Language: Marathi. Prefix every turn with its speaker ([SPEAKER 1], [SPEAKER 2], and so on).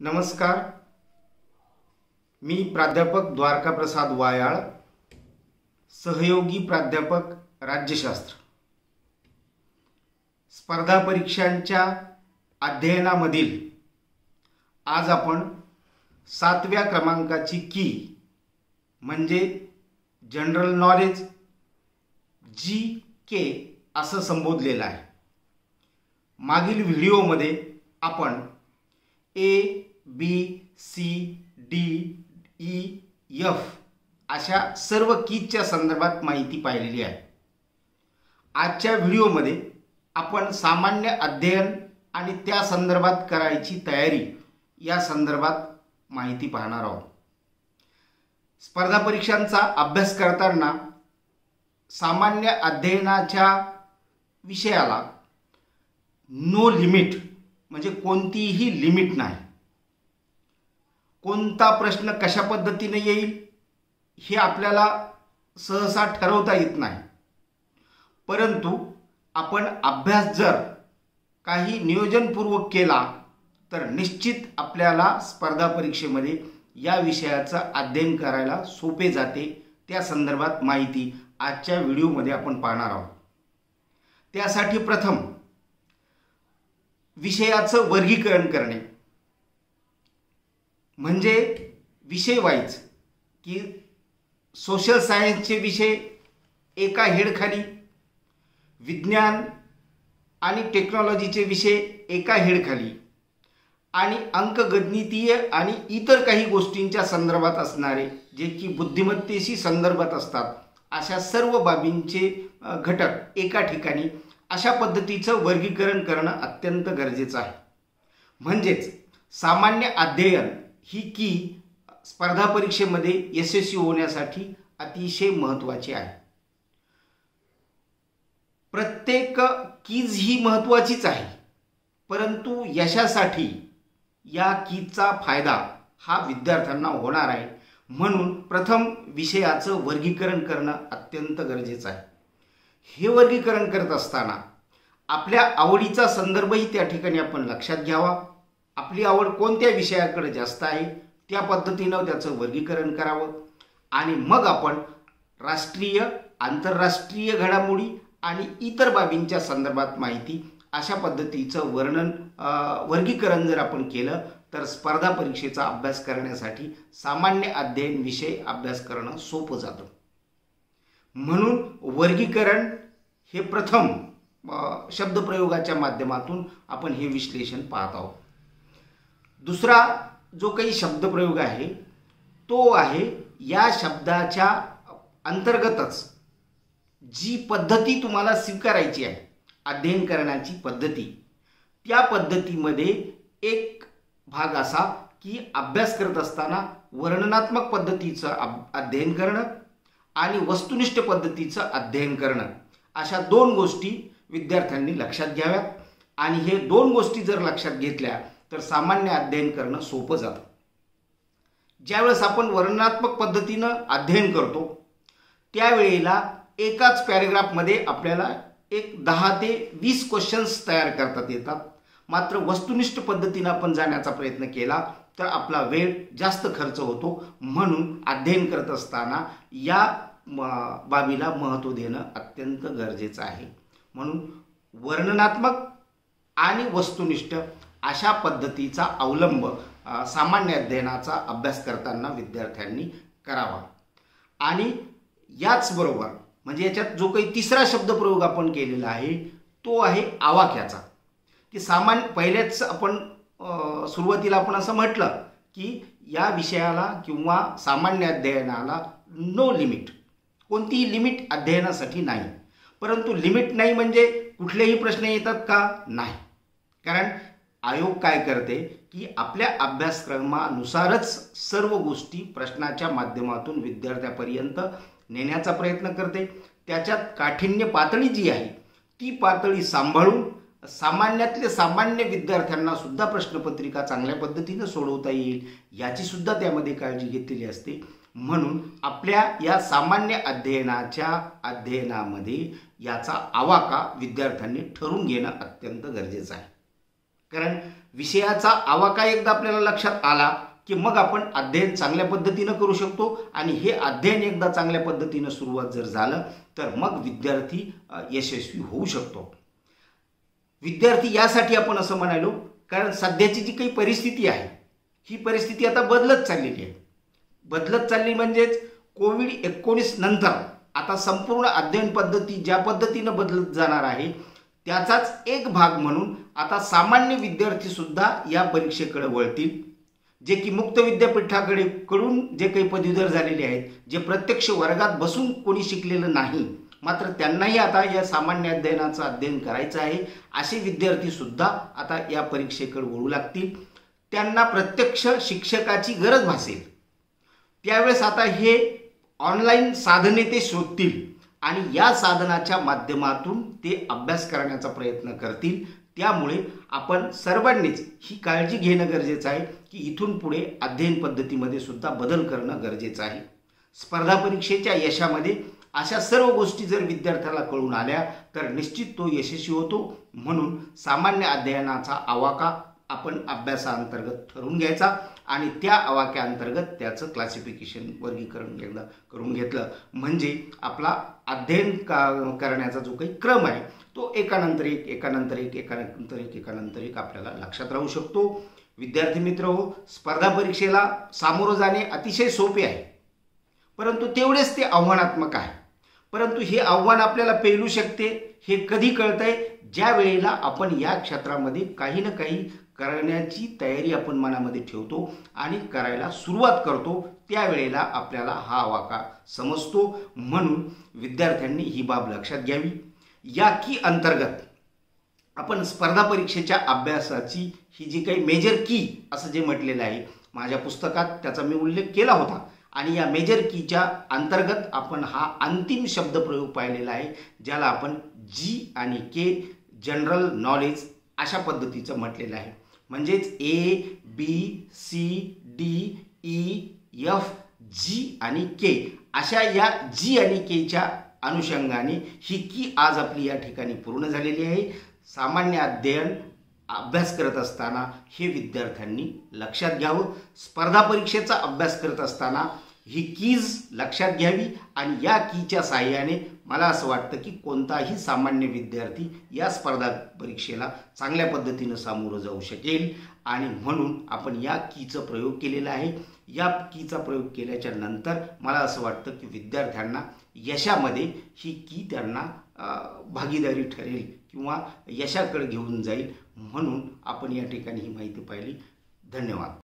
[SPEAKER 1] नमस्कार. मी प्राध्यापक द्वारकाप्रसाद वायाळ सहयोगी प्राध्यापक राज्यशास्त्र. स्पर्धा परीक्षांच्या अध्ययनामधील आज आपण सातव्या क्रमांकाची की म्हणजे जनरल नॉलेज जी के असं संबोधलेलं आहे. मागील व्हिडिओमध्ये आपण A B C D E F अशा सर्व कीजच्या संदर्भात माहिती पाहिलेली आहे. आजच्या व्हिडिओमध्ये आपण सामान्य अध्ययन आणि त्या संदर्भात करायची तयारी या संदर्भात माहिती पाहणार आहोत. स्पर्धा परीक्षांचा अभ्यास करताना सामान्य अध्ययनाच्या विषयाला नो लिमिट म्हणजे कोणतीही लिमिट नाही. कोणता प्रश्न कशा पद्धतीने येईल हे आपल्याला सहसा ठरवता येत नाही. परंतु आपण अभ्यास जर काही नियोजनपूर्वक केला तर निश्चित आपल्याला स्पर्धा परीक्षेमध्ये या विषयाचं अध्ययन करायला सोपे जाते. त्या संदर्भात माहिती आजच्या व्हिडिओमध्ये आपण पाहणार आहोत. त्यासाठी प्रथम विषयाचं वर्गीकरण करणे. म्हणजे विषय वाईज की सोशल सायन्सचे विषय एका हेडखाली विज्ञान आणि टेक्नॉलॉजीचे विषय एका हेडखाली आणि अंकगणितीय आणि इतर काही गोष्टींच्या संदर्भात असणारे जे की बुद्धिमत्तेशी संदर्भात असतात अशा सर्व बाबींचे घटक एका ठिकाणी अशा पद्धतीचं वर्गीकरण करणं अत्यंत गरजेचं आहे. म्हणजेच सामान्य अध्ययन ही की स्पर्धा परीक्षेमध्ये यशस्वी होण्यासाठी अतिशय महत्त्वाची आहे. प्रत्येक कीज ही महत्त्वाचीच आहे परंतु यशासाठी या कीजचा फायदा हा विद्यार्थ्यांना होणार आहे. म्हणून प्रथम विषयाचं वर्गीकरण करणं अत्यंत गरजेचं आहे. हे वर्गीकरण करत असताना आपल्या आवडीचा संदर्भही त्या ठिकाणी आपण लक्षात घ्यावा. आपली आवड कोणत्या विषयाकडे जास्त आहे त्या पद्धतीनं त्याचं वर्गीकरण करावं. आणि मग आपण राष्ट्रीय आंतरराष्ट्रीय घडामोडी आणि इतर बाबींच्या संदर्भात माहिती अशा पद्धतीचं वर्णन वर्गीकरण जर आपण केलं तर स्पर्धा परीक्षेचा अभ्यास करण्यासाठी सामान्य अध्ययन विषय अभ्यास करणं सोपं जातं. म्हणून वर्गीकरण हे प्रथम शब्दप्रयोगाच्या माध्यमातून आपण हे विश्लेषण पाहत आहोत. दुसरा जो काही शब्दप्रयोग आहे तो आहे या शब्दाच्या अंतर्गतच जी पद्धती तुम्हाला स्वीकारायची आहे अध्ययन करण्याची पद्धती त्या पद्धतीमध्ये एक भाग असा की अभ्यास करत असताना वर्णनात्मक पद्धतीचं अध्ययन करणं आणि वस्तुनिष्ठ पद्धतीचं अध्ययन करणं. अशा दोन गोष्टी विद्यार्थ्यांनी लक्षात घ्याव्यात आणि हे दोन गोष्टी जर लक्षात घेतल्या तर सामान्य अध्ययन करणं सोपं जातं. ज्यावेळेस आपण वर्णनात्मक पद्धतीनं अध्ययन करतो त्यावेळेला एकाच पॅरेग्राफमध्ये आपल्याला एक दहा ते वीस क्वेश्चन्स तयार करतात येतात. मात्र वस्तुनिष्ठ पद्धतीनं आपण जाण्याचा प्रयत्न केला तर आपला वेळ जास्त खर्च होतो. म्हणून अध्ययन करत असताना या बाबीला महत्त्व देणं अत्यंत गरजेचं आहे. म्हणून वर्णनात्मक आणि वस्तुनिष्ठ अशा पद्धतीचा अवलंब सामान्य अध्ययनाचा अभ्यास करताना विद्यार्थ्यांनी करावा. आणि याचबरोबर म्हणजे याच्यात जो काही तिसरा शब्दप्रयोग आपण केलेला आहे तो आहे आवाक्याचा. की सामान्य पहिल्याच आपण सुरुवातीला आपण असं म्हटलं की या विषयाला किंवा सामान्य अध्ययनाला नो लिमिट कोणतीही लिमिट अध्ययनासाठी नाही. परंतु लिमिट नाही म्हणजे कुठलेही प्रश्न येतात का? नाही. कारण आयोग काय करते की आपल्या अभ्यासक्रमानुसारच सर्व गोष्टी प्रश्नाच्या माध्यमातून विद्यार्थ्यापर्यंत नेण्याचा प्रयत्न करते. त्याच्यात काठिण्य पातळी जी आहे ती पातळी सांभाळून सामान्यातले सामान्य विद्यार्थ्यांना सुद्धा प्रश्नपत्रिका चांगल्या पद्धतीनं सोडवता येईल याची सुद्धा त्यामध्ये काळजी घेतलेली असते. म्हणून आपल्या या सामान्य अध्ययनाच्या अध्ययनामध्ये याचा आवाका विद्यार्थ्यांनी ठरून घेणं अत्यंत गरजेचं आहे. कारण विषयाचा आवाका एकदा आपल्याला लक्षात आला की मग आपण अध्ययन चांगल्या पद्धतीनं करू शकतो आणि हे अध्ययन एकदा चांगल्या पद्धतीनं सुरुवात जर झालं तर मग विद्यार्थी यशस्वी होऊ शकतो. विद्यार्थी यासाठी आपण असं म्हणालो कारण सध्याची जी काही परिस्थिती आहे ही परिस्थिती आता बदलत चाललेली आहे. बदलत चालली म्हणजेच कोविड एकोणीस नंतर आता संपूर्ण अध्ययन पद्धती ज्या पद्धतीनं बदलत जाणार आहे त्याचाच एक भाग म्हणून आता सामान्य विद्यार्थीसुद्धा या परीक्षेकडे वळतील. जे की मुक्त विद्यापीठाकडे कडून जे काही पदवीधर झालेले आहेत जे प्रत्यक्ष वर्गात बसून कोणी शिकलेलं नाही मात्र त्यांनाही आता या सामान्य अध्ययनाचं अध्ययन करायचं आहे असे विद्यार्थीसुद्धा आता या परीक्षेकडे वळू लागतील. त्यांना प्रत्यक्ष शिक्षकाची गरज भासेल. त्यावेळेस आता हे ऑनलाईन साधने ते शोधतील. आणि या साधनाच्या माध्यमातून ते अभ्यास करण्याचा प्रयत्न करतील. त्यामुळे आपण सर्वांनीच ही काळजी घेणं गरजेचं आहे की इथून पुढे अध्ययन पद्धतीमध्ये सुद्धा बदल करणं गरजेचं आहे. स्पर्धा परीक्षेच्या यशामध्ये अशा सर्व गोष्टी जर विद्यार्थ्याला कळून आल्या तर निश्चित तो यशस्वी होतो. म्हणून सामान्य अध्ययनाचा आवाका आपण अभ्यासाअंतर्गत ठरवून घ्यायचा आणि त्या आवाक्याअंतर्गत त्याचं क्लासिफिकेशन वर्गीकरण एकदा करून घेतलं. म्हणजे आपला अध्ययन का करण्याचा जो काही क्रम आहे तो एकानंतर एक एकानंतर एक एकानंतर एक एकानंतर एक आपल्याला लक्षात राहू शकतो. विद्यार्थी मित्र हो स्पर्धा परीक्षेला सामोरं जाणे अतिशय सोपे आहे. परंतु तेवढेच ते आव्हानात्मक आहे. परंतु हे आव्हान आपल्याला पेलू शकते हे कधी कळतंय? ज्या वेळेला आपण या क्षेत्रामध्ये काही ना काही करण्याची तयारी आपण मनामध्ये ठेवतो आणि करायला सुरुवात करतो त्यावेळेला आपल्याला हा वाका समजतो. म्हणून विद्यार्थ्यांनी ही बाब लक्षात घ्यावी. या की अंतर्गत आपण स्पर्धा परीक्षेच्या अभ्यासाची ही जी काही मेजर की असं जे म्हटलेलं आहे माझ्या पुस्तकात त्याचा मी उल्लेख केला होता. आणि या मेजर कीच्या अंतर्गत आपण हा अंतिम शब्दप्रयोग पाहिलेला आहे ज्याला आपण जी आणि के जनरल नॉलेज अशा पद्धतीचं म्हटलेलं आहे. म्हणजेच A B C D E F G आणि के अशा या जी आणि केच्या अनुषंगाने ही की आज आपली या ठिकाणी पूर्ण झालेली आहे. सामान्य अध्ययन अभ्यास करत असताना हे विद्यार्थ्यांनी लक्षात घ्यावं. स्पर्धा परीक्षेचा अभ्यास करत असताना ही कीज लक्षात घ्यावी आणि या कीच्या साह्याने मला असं वाटतं की कोणताही सामान्य विद्यार्थी या स्पर्धा परीक्षेला चांगल्या पद्धतीनं सामोरं जाऊ शकेल. आणि म्हणून आपण या कीचा प्रयोग केलेला आहे. या कीचा प्रयोग केल्याच्यानंतर मला असं वाटतं की विद्यार्थ्यांना यशामध्ये ही की त्यांना भागीदारी ठरेल किंवा यशाकडे घेऊन जाईल. म्हणून आपण या ठिकाणी ही माहिती पाहिली. धन्यवाद.